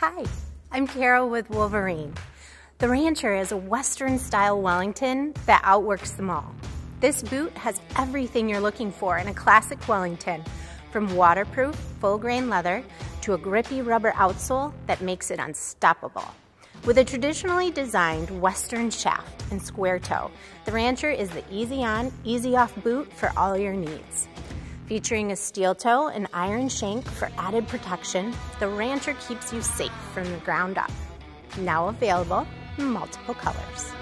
Hi, I'm Carol with Wolverine. The Rancher is a Western style Wellington that outworks them all. This boot has everything you're looking for in a classic Wellington, from waterproof, full grain leather to a grippy rubber outsole that makes it unstoppable. With a traditionally designed Western shaft and square toe, the Rancher is the easy on, easy off boot for all your needs. Featuring a steel toe and iron shank for added protection, the Rancher keeps you safe from the ground up. Now available in multiple colors.